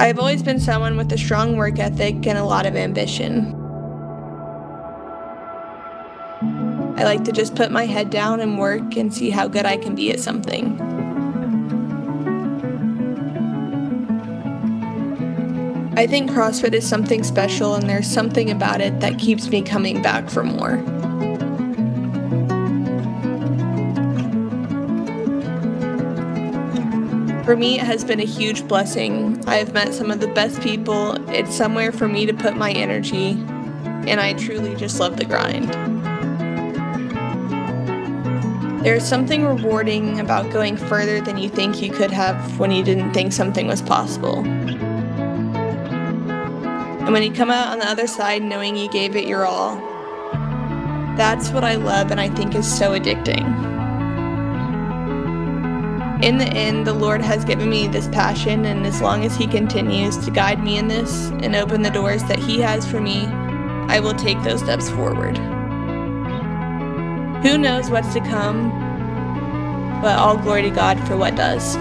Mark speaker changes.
Speaker 1: I've always been someone with a strong work ethic and a lot of ambition. I like to just put my head down and work and see how good I can be at something. I think CrossFit is something special, and there's something about it that keeps me coming back for more. For me, it has been a huge blessing. I have met some of the best people. It's somewhere for me to put my energy, and I truly just love the grind. There's something rewarding about going further than you think you could have when you didn't think something was possible. And when you come out on the other side knowing you gave it your all, that's what I love and I think is so addicting. In the end, the Lord has given me this passion, and as long as He continues to guide me in this and open the doors that He has for me, I will take those steps forward. Who knows what's to come, but all glory to God for what does.